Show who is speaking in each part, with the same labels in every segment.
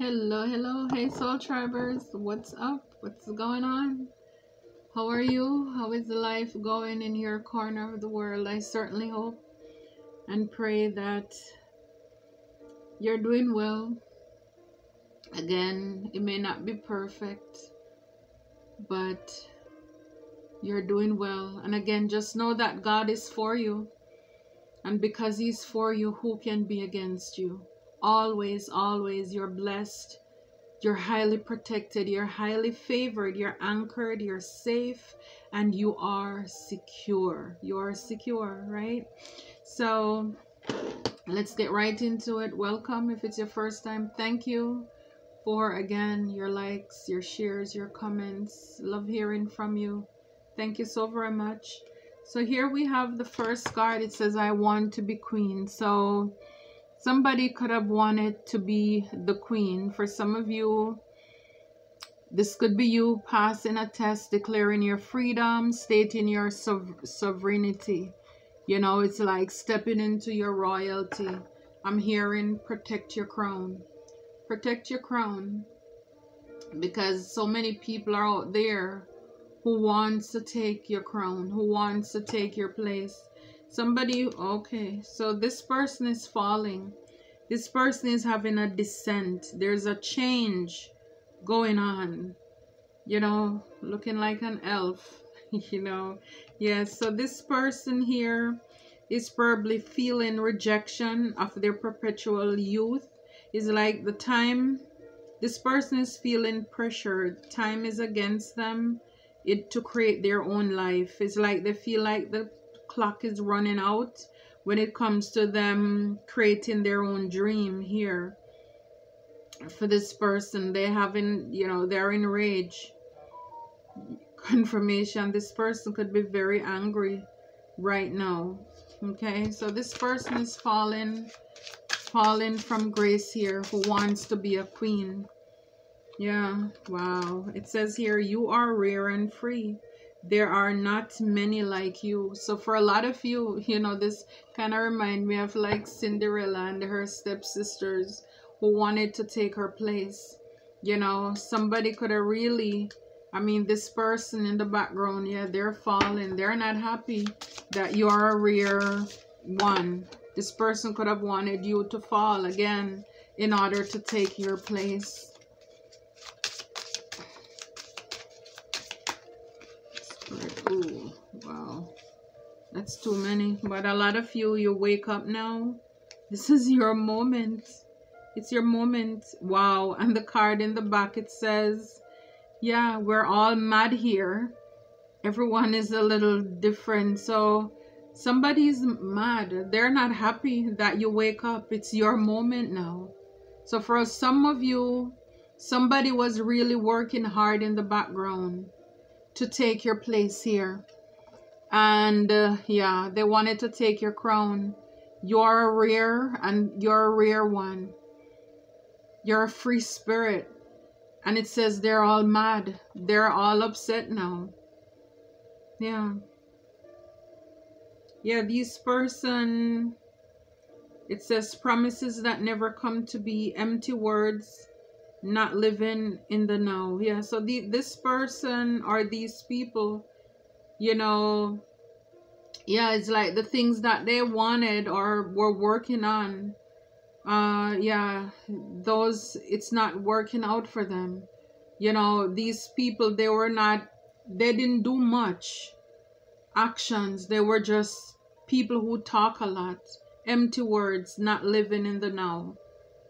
Speaker 1: Hello, hello. Hey, Soul Tribers. What's up? What's going on? How are you? How is the life going in your corner of the world? I certainly hope and pray that you're doing well. Again, it may not be perfect, but you're doing well. And again, just know that God is for you. And because He's for you, who can be against you? Always, always, you're blessed. You're highly protected. You're highly favored. You're anchored. You're safe. And you are secure. You are secure, right? So let's get right into it. Welcome if it's your first time. Thank you for, again, your likes, your shares, your comments. Love hearing from you. Thank you so very much. So here we have the first card. It says, I want to be queen. So Somebody could have wanted to be the queen. For some of you, this could be you passing a test, declaring your freedom, stating your sovereignty. You know, it's like stepping into your royalty. I'm hearing protect your crown. Protect your crown. Because so many people are out there who wants to take your crown, who wants to take your place. Somebody, okay, so this person is falling. This person is having a descent. There's a change going on. You know, looking like an elf, you know. Yes, so this person here is probably feeling rejection of their perpetual youth. Is like the time this person is feeling pressured. Time is against them it to create their own life. It's like they feel like the clock is running out when it comes to them creating their own dream here for this person they haven't you know they're in rage confirmation this person could be very angry right now okay? So this person is falling falling from grace here who wants to be a queen. Yeah wow. It says here you are rare and free there are not many like you. So for a lot of you, you know, this kind of remind me of like Cinderella and her stepsisters who wanted to take her place. You know, somebody could have really, I mean, this person in the background, yeah, they're falling. They're not happy that you are a rare one. This person could have wanted you to fall again in order to take your place. Ooh, wow. That's too many. But a lot of you, you wake up now. This is your moment. It's your moment. Wow. And the card in the back, it says, yeah, we're all mad here. Everyone is a little different. So somebody's mad. They're not happy that you wake up. It's your moment now. So for some of you, somebody was really working hard in the background to take your place here. And uh, yeah, they wanted to take your crown. You're a rare and you're a rare one. You're a free spirit. And it says they're all mad. They're all upset now. Yeah. Yeah, this person, it says promises that never come to be, empty words not living in the now yeah so the this person or these people you know yeah it's like the things that they wanted or were working on. Uh yeah those it's not working out for them. You know these people they were not they didn't do much actions. They were just people who talk a lot empty words not living in the now.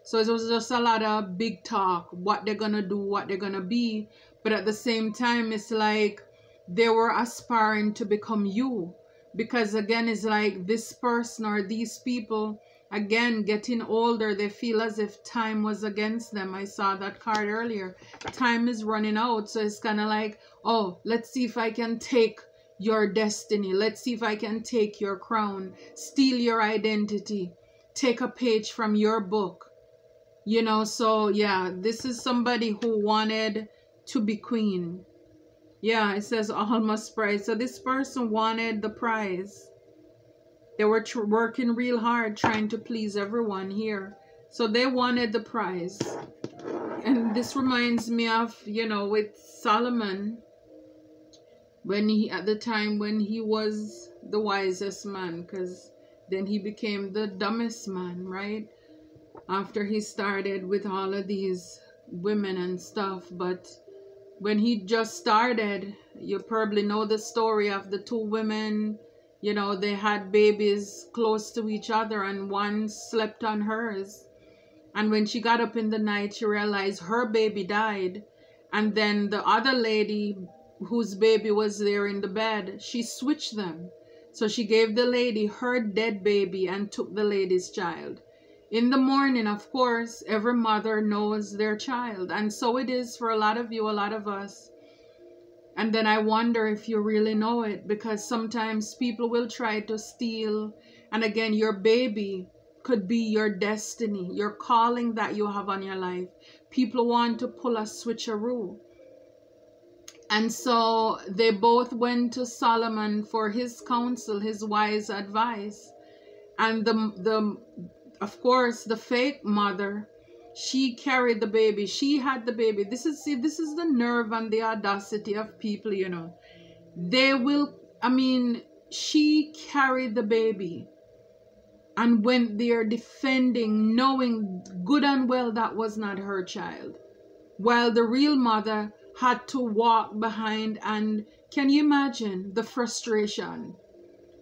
Speaker 1: So it was just a lot of big talk, what they're gonna do, what they're gonna be. But at the same time, it's like they were aspiring to become you. Because again, it's like this person or these people, again, getting older, they feel as if time was against them. I saw that card earlier. Time is running out. So it's kind of like, oh, let's see if I can take your destiny. Let's see if I can take your crown, steal your identity, take a page from your book you know so yeah this is somebody who wanted to be queen yeah it says almost prize so this person wanted the prize. They were working real hard trying to please everyone here. So they wanted the prize. And this reminds me of, you know, with Solomon when he at the time when he was the wisest man because then he became the dumbest man, right? After he started with all of these women and stuff, but when he just started, you probably know the story of the two women you know, they had babies close to each other and one slept on hers. And when she got up in the night, she realized her baby died. And then the other lady whose baby was there in the bed, she switched them. So she gave the lady her dead baby and took the lady's child. In the morning, of course, every mother knows their child. And so it is for a lot of you, a lot of us. And then I wonder if you really know it because sometimes people will try to steal. And again, your baby could be your destiny, your calling that you have on your life. People want to pull a switcheroo. And so they both went to Solomon for his counsel, his wise advice. And the, the of course, the fake mother she carried the baby she had the baby. This is see this is the nerve and the audacity of people you know. They will i mean she carried the baby and went there defending knowing good and well that was not her child while the real mother had to walk behind and can you imagine the frustration?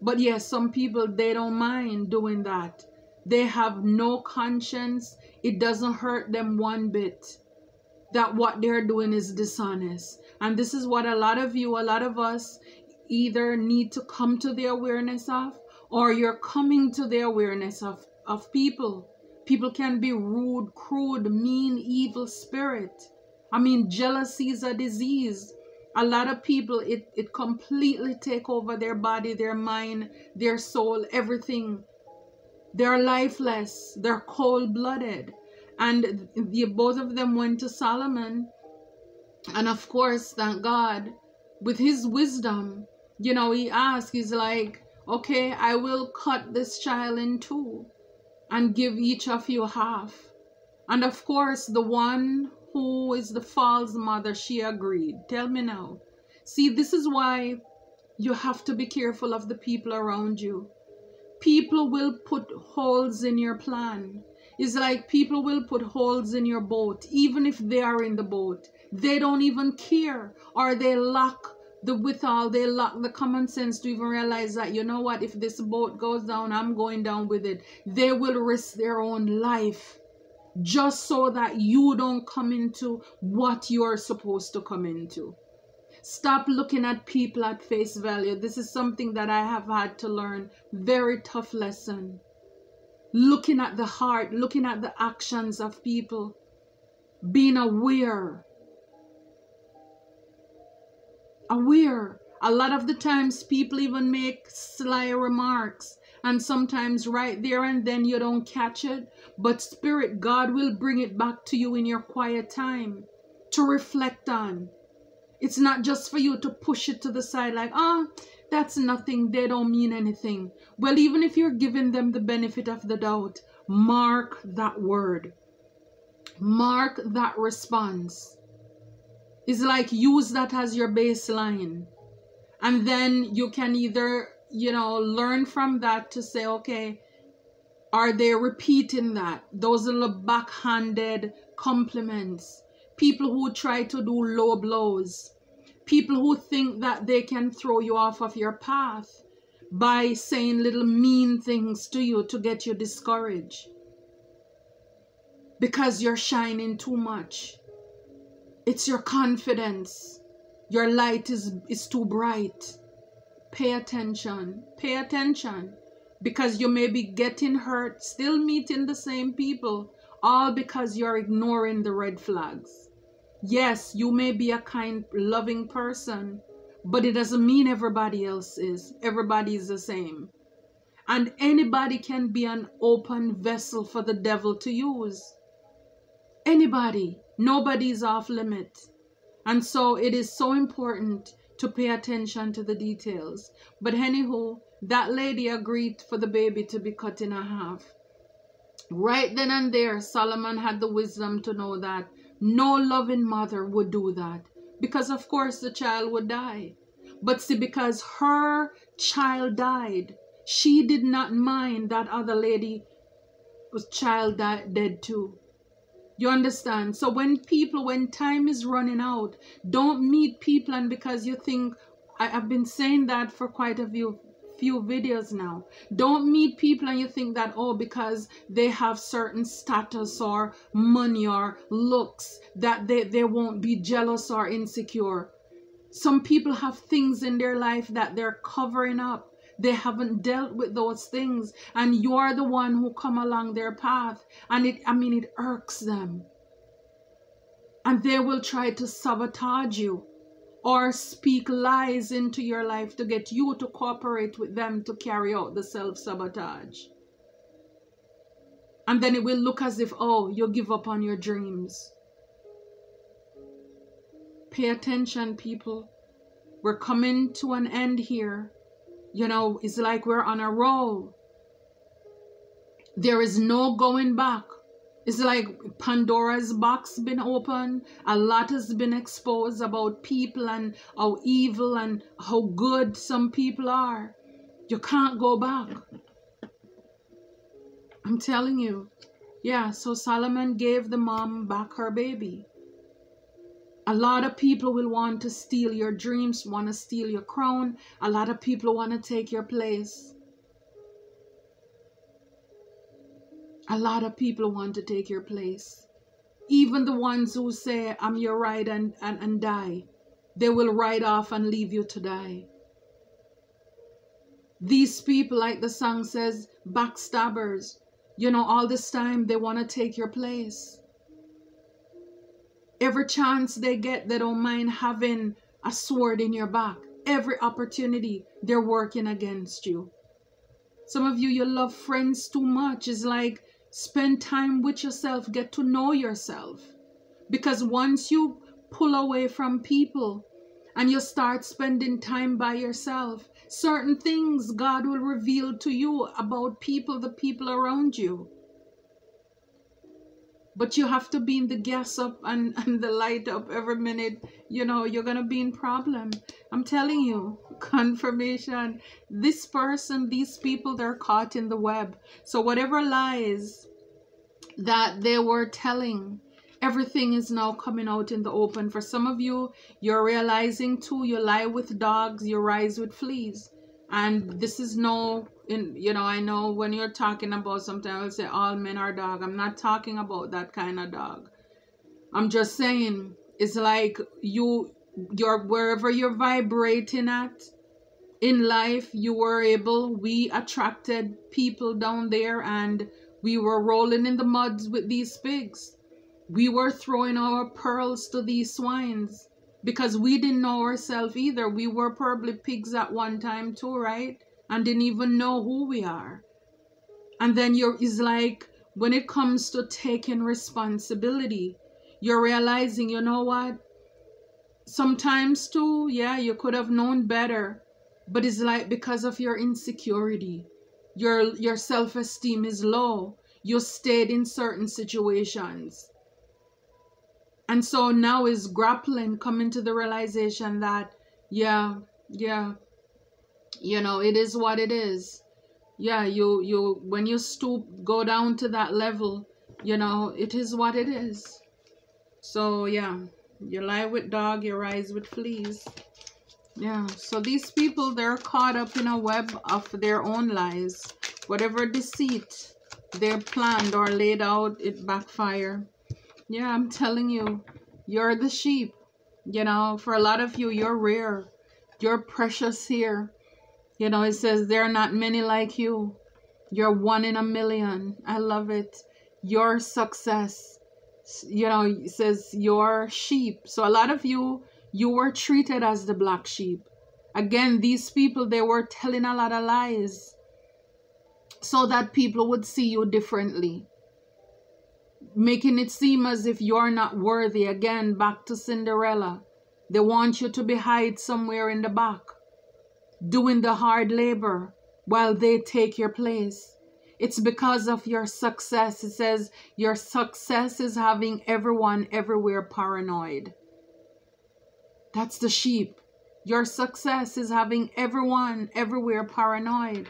Speaker 1: But yes some people they don't mind doing that they have no conscience it doesn't hurt them one bit that what they're doing is dishonest. And this is what a lot of you, a lot of us either need to come to the awareness of or you're coming to the awareness of, of people. People can be rude, crude, mean, evil spirit. I mean, jealousy is a disease. A lot of people, it, it completely take over their body, their mind, their soul, everything. They're lifeless. They're cold blooded. And the, both of them went to Solomon. And of course, thank God, with his wisdom, you know, he asked, he's like, okay, I will cut this child in two and give each of you half. And of course, the one who is the false mother, she agreed. Tell me now. See, this is why you have to be careful of the people around you people will put holes in your plan. It's like people will put holes in your boat, even if they are in the boat. They don't even care, or they lack the withal, they lack the common sense to even realize that, you know what, if this boat goes down, I'm going down with it. They will risk their own life just so that you don't come into what you're supposed to come into. Stop looking at people at face value. This is something that I have had to learn. Very tough lesson. Looking at the heart, looking at the actions of people, being aware. Aware. A lot of the times people even make sly remarks and sometimes right there and then you don't catch it. But Spirit, God will bring it back to you in your quiet time to reflect on it's not just for you to push it to the side like, oh, that's nothing. They don't mean anything. Well, even if you're giving them the benefit of the doubt, mark that word. Mark that response. It's like use that as your baseline. And then you can either, you know, learn from that to say, okay, are they repeating that? Those little backhanded compliments people who try to do low blows, people who think that they can throw you off of your path by saying little mean things to you to get you discouraged because you're shining too much. It's your confidence. Your light is, is too bright. Pay attention. Pay attention because you may be getting hurt, still meeting the same people, all because you're ignoring the red flags. Yes, you may be a kind, loving person, but it doesn't mean everybody else is. Everybody is the same. And anybody can be an open vessel for the devil to use. Anybody. Nobody is off limit. And so it is so important to pay attention to the details. But anywho, that lady agreed for the baby to be cut in half. Right then and there, Solomon had the wisdom to know that No loving mother would do that because, of course, the child would die. But see, because her child died, she did not mind that other lady was child died dead too. You understand? So when people, when time is running out, don't meet people and because you think, I, have been saying that for quite a few few videos now. Don't meet people and you think that, oh, because they have certain status or money or looks, that they, they won't be jealous or insecure. Some people have things in their life that they're covering up. They haven't dealt with those things, and you're the one who come along their path, and it I mean it irks them. And they will try to sabotage you or speak lies into your life to get you to cooperate with them to carry out the self-sabotage. And then it will look as if, oh, you give up on your dreams. Pay attention, people. We're coming to an end here. You know, it's like we're on a roll. There is no going back. It's like Pandora's box been opened. A lot has been exposed about people and how evil and how good some people are. You can't go back. I'm telling you. Yeah, so Solomon gave the mom back her baby. A lot of people will want to steal your dreams, want to steal your crown. A lot of people want to take your place. A lot of people want to take your place. Even the ones who say, I'm your ride and, and, and die, they will ride off and leave you to die. These people, like the song says, backstabbers, you know, all this time they want to take your place. Every chance they get, they don't mind having a sword in your back. Every opportunity, they're working against you. Some of you, you love friends too much. It's like spend time with yourself, get to know yourself. Because once you pull away from people and you start spending time by yourself, certain things God will reveal to you about people, the people around you. But you have to be in the gas up and, and the light up every minute. You know, you're to be in problem. I'm telling you, confirmation. This person, these people, they're caught in the web. So whatever lies that they were telling, everything is now coming out in the open. For some of you, you're realizing too, you lie with dogs, you rise with fleas. And this is no in you know i know when you're talking about sometimes i'll say all men are dog. I'm not talking about that kind of dog. I'm just saying it's like you you're wherever you're vibrating at in life you were able we attracted people down there and we were rolling in the muds with these pigs. We were throwing our pearls to these swines because we didn't know ourselves either we were probably pigs at one time too right and didn't even know who we are. And then you're is like when it comes to taking responsibility, you're realizing, you know what? Sometimes too, yeah, you could have known better, but it's like because of your insecurity, your your self-esteem is low. You stayed in certain situations. And so now is grappling, coming to the realization that, yeah, yeah, you know it is what it is. Yeah you you when you stoop go down to that level you know it is what it is. So yeah you lie with dog you rise with fleas. Yeah so these people they're caught up in a web of their own lies. Whatever deceit they planned or laid out it backfire yeah i'm telling you you're the sheep you know for a lot of you you're rare you're precious here you know, it says, There are not many like you. You're one in a million. I love it. Your success, you know, it says, Your sheep. So a lot of you, you were treated as the black sheep. Again, these people, they were telling a lot of lies so that people would see you differently making it seem as if you're not worthy. Again, back to Cinderella. They want you to be hide somewhere in the back doing the hard labor while they take your place. It's because of your success. It says your success is having everyone everywhere paranoid. That's the sheep. Your success is having everyone everywhere paranoid.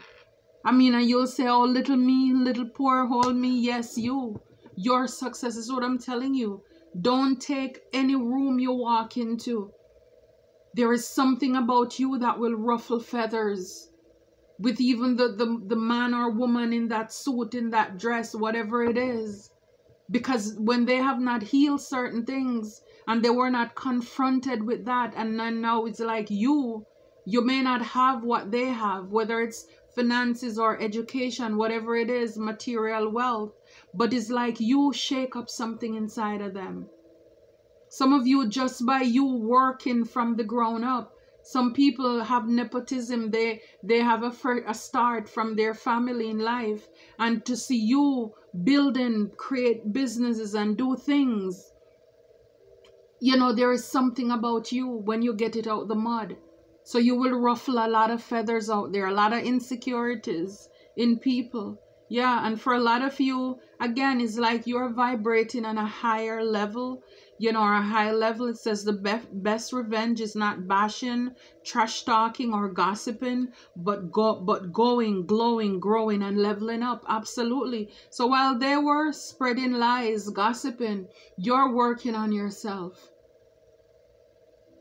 Speaker 1: I mean, and you'll say, oh, little me, little poor, hold me. Yes, you. Your success is what I'm telling you. Don't take any room you walk into. There is something about you that will ruffle feathers with even the, the, the man or woman in that suit, in that dress, whatever it is. Because when they have not healed certain things and they were not confronted with that, and then now it's like you, you may not have what they have, whether it's finances or education, whatever it is, material wealth, but it's like you shake up something inside of them. Some of you, just by you working from the ground up, some people have nepotism. They they have a, a start from their family in life, and to see you building, create businesses and do things, you know there is something about you when you get it out the mud. So you will ruffle a lot of feathers out there, a lot of insecurities in people. Yeah, and for a lot of you, again, it's like you're vibrating on a higher level you know, a high level, it says the best, best revenge is not bashing, trash talking, or gossiping, but go, but going, glowing, growing, and leveling up. Absolutely. So while they were spreading lies, gossiping, you're working on yourself.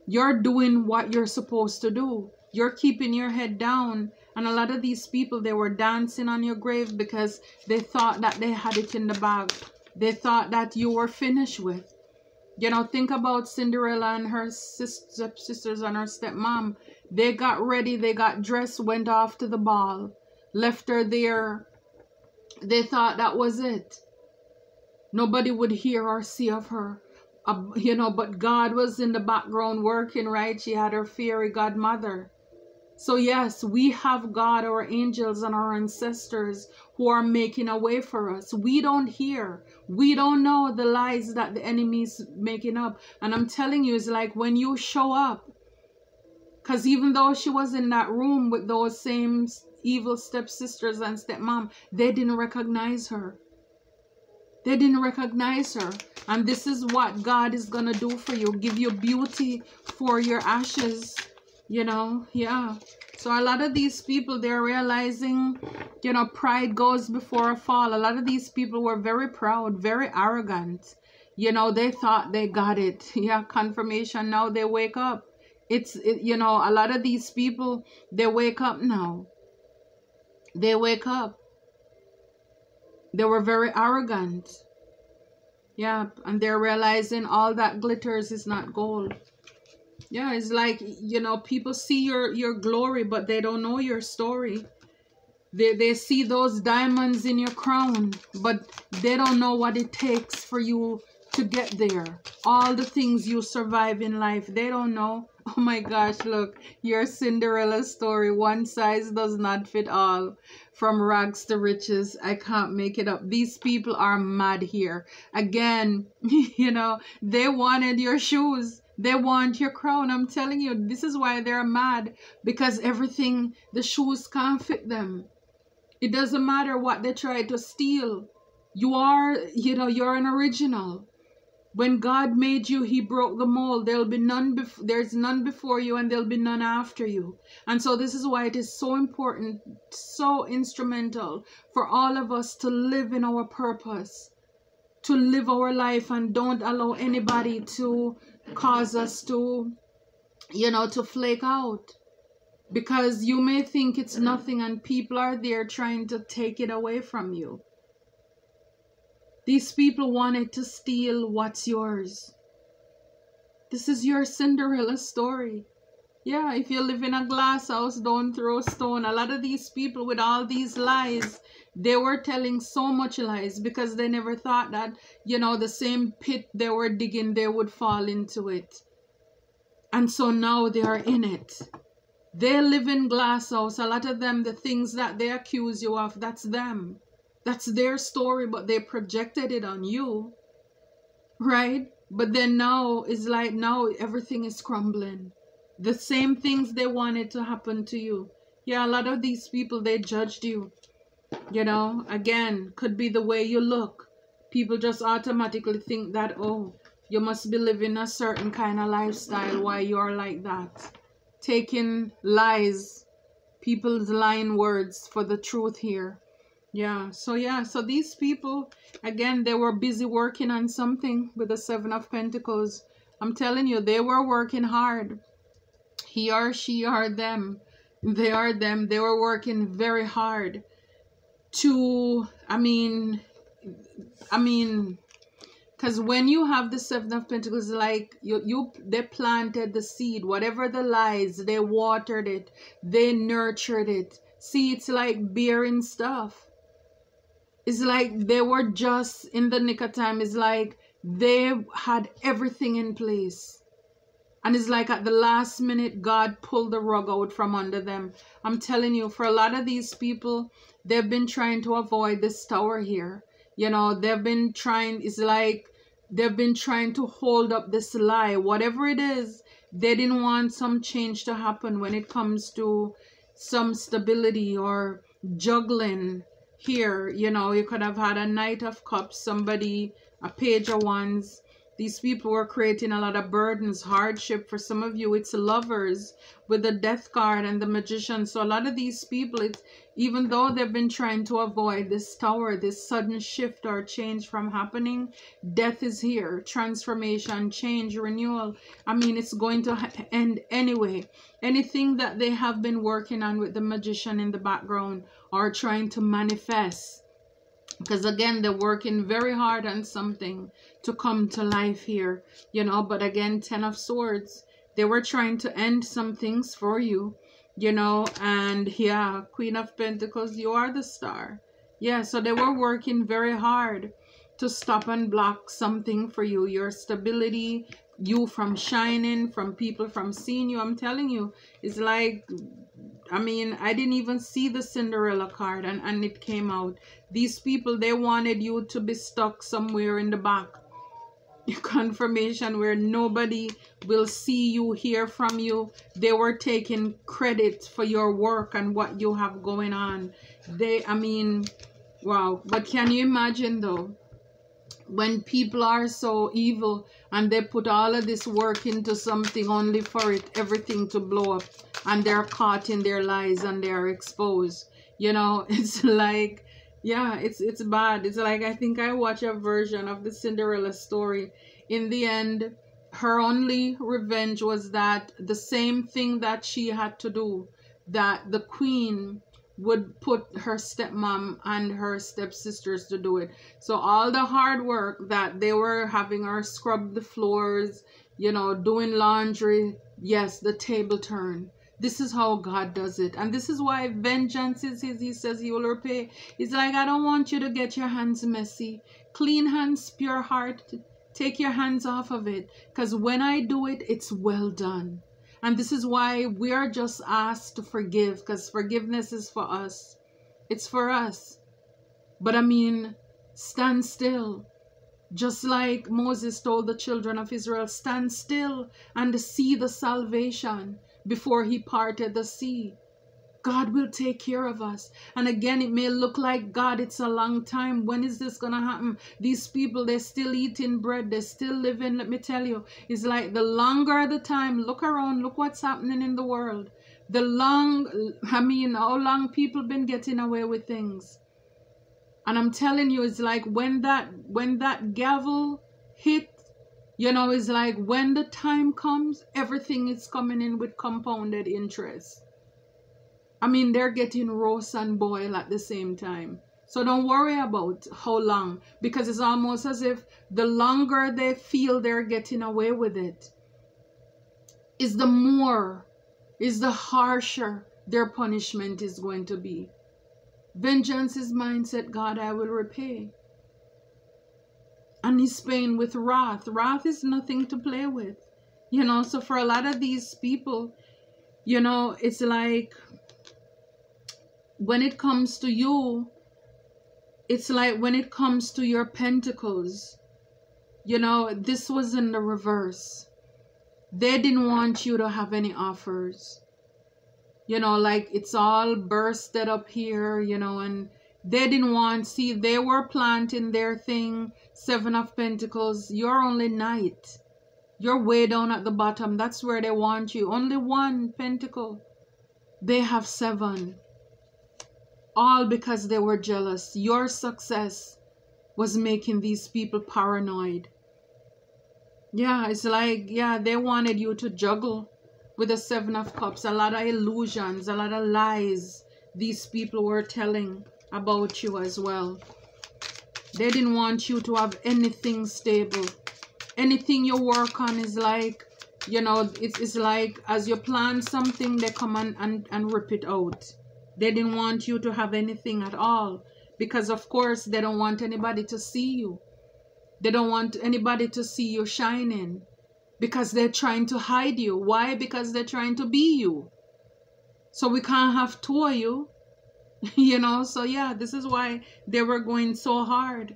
Speaker 1: You're doing what you're supposed to do. You're keeping your head down. And a lot of these people, they were dancing on your grave because they thought that they had it in the bag. They thought that you were finished with. You know, think about Cinderella and her sisters and her stepmom. They got ready, they got dressed, went off to the ball, left her there. They thought that was it. Nobody would hear or see of her. Uh, you know, but God was in the background working, right? She had her fairy godmother. So, yes, we have God, our angels, and our ancestors who are making a way for us. We don't hear. We don't know the lies that the enemy's making up. And I'm telling you, it's like when you show up, because even though she was in that room with those same evil stepsisters and stepmom, they didn't recognize her. They didn't recognize her. And this is what God is going to do for you give you beauty for your ashes you know yeah. So a lot of these people they're realizing you know pride goes before a fall. A lot of these people were very proud very arrogant. You know they thought they got it. Yeah confirmation now they wake up. It's it, you know a lot of these people they wake up now they wake up. They were very arrogant. Yeah and they're realizing all that glitters is not gold yeah it's like you know people see your your glory but they don't know your story. They, they see those diamonds in your crown but they don't know what it takes for you to get there. All the things you survive in life they don't know. Oh my gosh look your cinderella story one size does not fit all. From rags to riches i can't make it up. These people are mad here. Again you know they wanted your shoes they want your crown. I'm telling you, this is why they're mad because everything, the shoes can't fit them. It doesn't matter what they try to steal. You are, you know, you're an original. When God made you, He broke the mold. There'll be none. Bef- there's none before you, and there'll be none after you. And so this is why it is so important, so instrumental for all of us to live in our purpose, to live our life, and don't allow anybody to cause us to, you know, to flake out. Because you may think it's nothing and people are there trying to take it away from you. These people wanted to steal what's yours. This is your Cinderella story. Yeah, if you live in a glass house, don't throw a stone. A lot of these people with all these lies, they were telling so much lies because they never thought that, you know, the same pit they were digging, they would fall into it. And so now they are in it. They live in glass house. A lot of them, the things that they accuse you of, that's them. That's their story, but they projected it on you. Right? But then now it's like now everything is crumbling. The same things they wanted to happen to you. Yeah, a lot of these people, they judged you You know, again, could be the way you look. People just automatically think that, oh, you must be living a certain kind of lifestyle why you're like that. Taking lies, people's lying words for the truth here. Yeah, so yeah, so these people, again, they were busy working on something with the Seven of Pentacles. I'm telling you, they were working hard. He or she or them, they are them. They were working very hard to, I mean, I mean, because when you have the seven of pentacles like you you they planted the seed whatever the lies they watered it they nurtured it. See it's like bearing stuff. It's like they were just in the nick of time it's like they had everything in place and it's like at the last minute god pulled the rug out from under them. I'm telling you for a lot of these people they've been trying to avoid this tower here. You know they've been trying it's like they've been trying to hold up this lie. Whatever it is they didn't want some change to happen when it comes to some stability or juggling here. You know you could have had a knight of cups somebody a page of wands these people were creating a lot of burdens, hardship. For some of you, it's lovers with the death card and the magician. So a lot of these people, it's even though they've been trying to avoid this tower, this sudden shift or change from happening, death is here. Transformation, change, renewal. I mean, it's going to end anyway. Anything that they have been working on with the magician in the background or trying to manifest because again they're working very hard on something to come to life here you know but again ten of swords they were trying to end some things for you you know and yeah queen of pentacles you are the star. Yeah so they were working very hard to stop and block something for you your stability you from shining from people from seeing you. I'm telling you it's like I mean, I didn't even see the Cinderella card and, and it came out. These people, they wanted you to be stuck somewhere in the back. Confirmation where nobody will see you, hear from you. They were taking credit for your work and what you have going on. They, I mean, wow. But can you imagine though? When people are so evil and they put all of this work into something only for it everything to blow up and they're caught in their lies and they're exposed. You know it's like yeah it's it's bad. It's like i think i watch a version of the cinderella story. In the end her only revenge was that the same thing that she had to do that the queen would put her stepmom and her stepsisters to do it. So all the hard work that they were having her scrub the floors, you know, doing laundry, yes, the table turn. This is how God does it. And this is why vengeance is his. He says he will repay. It's like, I don't want you to get your hands messy. Clean hands, pure heart. Take your hands off of it. Because when I do it, it's well done. And this is why we are just asked to forgive because forgiveness is for us. It's for us. But I mean, stand still. Just like Moses told the children of Israel, stand still and see the salvation before he parted the sea. God will take care of us. And again, it may look like, God, it's a long time. When is this going to happen? These people, they're still eating bread. They're still living. Let me tell you, it's like the longer the time, look around, look what's happening in the world. The long, I mean, how long people been getting away with things. And I'm telling you, it's like when that, when that gavel hit, you know, it's like when the time comes, everything is coming in with compounded interest. I mean, they're getting roast and boil at the same time. So don't worry about how long because it's almost as if the longer they feel they're getting away with it, is the more, is the harsher their punishment is going to be. Vengeance is mine, said God, I will repay. And he's paying with wrath. Wrath is nothing to play with. You know, so for a lot of these people, you know, it's like when it comes to you, it's like when it comes to your pentacles, you know, this was in the reverse. They didn't want you to have any offers. You know, like it's all bursted up here, you know, and They didn't want, see, they were planting their thing, Seven of Pentacles. You're only Knight. You're way down at the bottom. That's where they want you. Only one Pentacle. They have seven. All because they were jealous. Your success was making these people paranoid. Yeah, it's like, yeah, they wanted you to juggle with the Seven of Cups. A lot of illusions, a lot of lies these people were telling about you as well. They didn't want you to have anything stable. Anything you work on is like, you know, it's, it's like as you plan something, they come and, and, and rip it out. They didn't want you to have anything at all. Because of course, they don't want anybody to see you. They don't want anybody to see you shining. Because they're trying to hide you. Why? Because they're trying to be you. So we can't have two of you. you know, so yeah, this is why they were going so hard.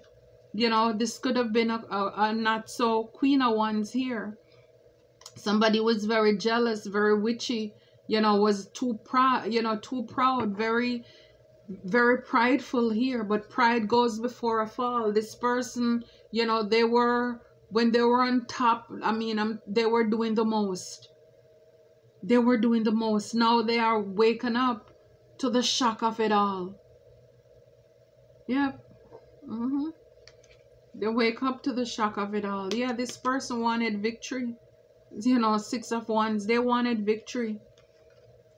Speaker 1: You know, this could have been a, a, a not so queen of wands here. Somebody was very jealous, very witchy, you know, was too proud, you know, too proud, very, very prideful here. But pride goes before a fall. This person, you know, they were, when they were on top, I mean, um, they were doing the most. They were doing the most. Now they are waking up to the shock of it all. Yep. Mm-hmm. They wake up to the shock of it all. Yeah, this person wanted victory. You know, six of wands. They wanted victory.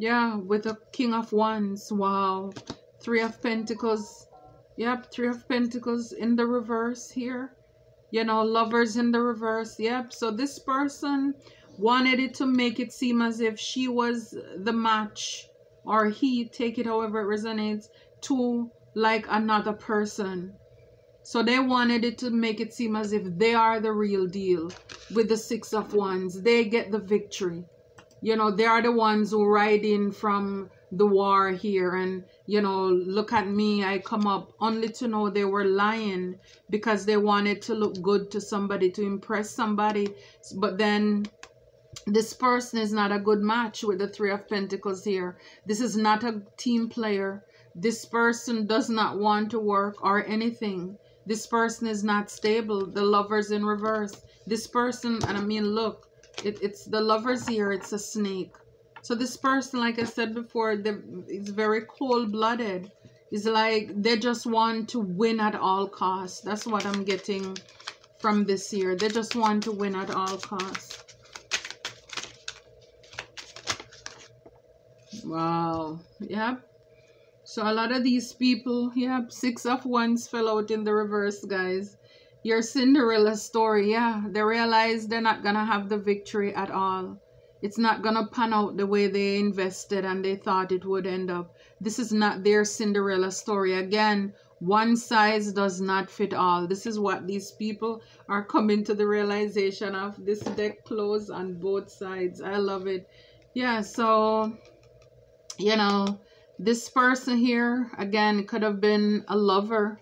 Speaker 1: Yeah, with a king of wands. Wow. Three of pentacles. Yep, three of pentacles in the reverse here. You know, lovers in the reverse. Yep. So this person wanted it to make it seem as if she was the match or he, take it however it resonates, to like another person. So they wanted it to make it seem as if they are the real deal with the Six of Wands. They get the victory. You know, they are the ones who ride in from the war here. And, you know, look at me, I come up only to know they were lying because they wanted to look good to somebody, to impress somebody. But then this person is not a good match with the three of pentacles here. This is not a team player. This person does not want to work or anything. This person is not stable. The lovers in reverse. This person and i mean look it, it's the lovers here it's a snake so this person like i said before is very cold-blooded it's like they just want to win at all costs that's what i'm getting from this year. they just want to win at all costs Wow. Yep. So a lot of these people, yep, six of wands fell out in the reverse, guys. Your Cinderella story, yeah, they realize they're not going to have the victory at all. It's not going to pan out the way they invested and they thought it would end up. This is not their Cinderella story. Again, one size does not fit all. This is what these people are coming to the realization of. This deck closed on both sides. I love it. Yeah, so you know, this person here, again, could have been a lover,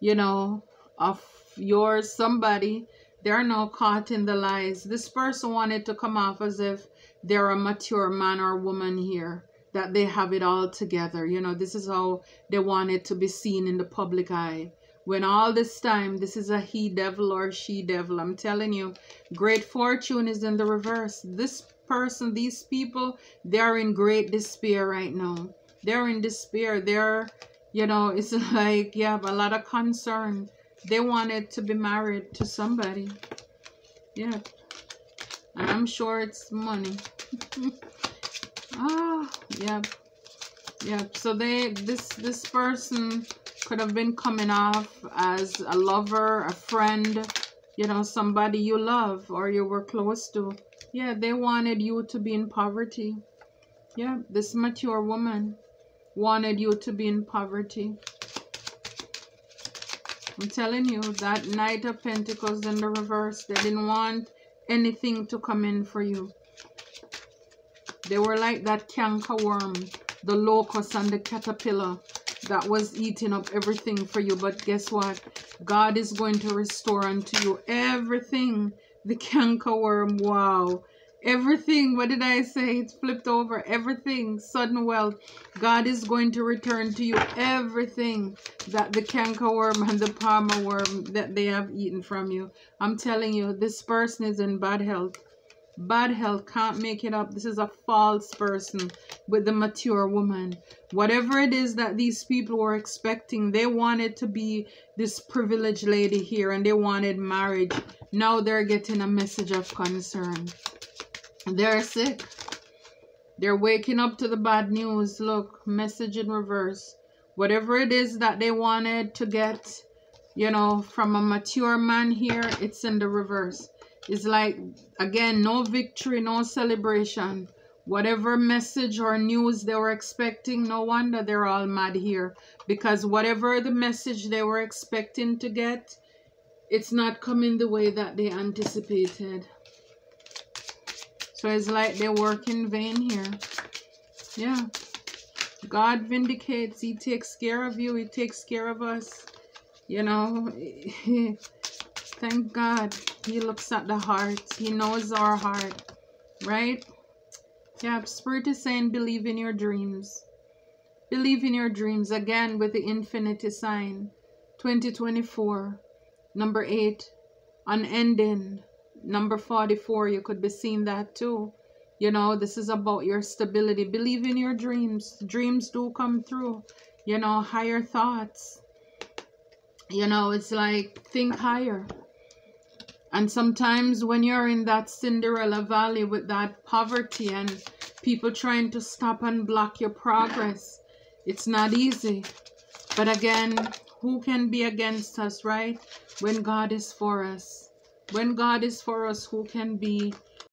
Speaker 1: you know, of yours, somebody. They're now caught in the lies. This person wanted to come off as if they're a mature man or woman here, that they have it all together. You know, this is how they wanted to be seen in the public eye. When all this time, this is a he devil or she devil. I'm telling you, great fortune is in the reverse. This person, these people, they're in great despair right now. They're in despair. They're, you know, it's like you have a lot of concern. They wanted to be married to somebody. Yeah. And I'm sure it's money. ah, yep. Yep. So they this this person could have been coming off as a lover, a friend, you know, somebody you love or you were close to. Yeah, they wanted you to be in poverty. Yeah, this mature woman wanted you to be in poverty. I'm telling you, that Knight of Pentacles in the reverse, they didn't want anything to come in for you. They were like that canker worm, the locust and the caterpillar that was eating up everything for you. But guess what? God is going to restore unto you everything the canker worm, wow. Everything, what did I say? It's flipped over. Everything, sudden wealth. God is going to return to you everything that the cankerworm and the palmer worm that they have eaten from you. I'm telling you, this person is in bad health. Bad health can't make it up. This is a false person with the mature woman. Whatever it is that these people were expecting, they wanted to be this privileged lady here and they wanted marriage. Now they're getting a message of concern. They're sick. They're waking up to the bad news. Look, message in reverse. Whatever it is that they wanted to get, you know, from a mature man here, it's in the reverse. It's like, again, no victory, no celebration. Whatever message or news they were expecting, no wonder they're all mad here. Because whatever the message they were expecting to get, it's not coming the way that they anticipated. So it's like they work in vain here. Yeah. God vindicates. He takes care of you. He takes care of us. You know, thank God. He looks at the heart. He knows our heart. Right? Yeah, Spirit is saying believe in your dreams. Believe in your dreams. Again with the infinity sign. 2024. Number 8. Unending number 44 you could be seeing that too. You know this is about your stability. Believe in your dreams. Dreams do come through. You know higher thoughts. You know it's like think higher. And sometimes when you're in that cinderella valley with that poverty and people trying to stop and block your progress it's not easy. But again who can be against us right? When god is for us when God is for us, who can be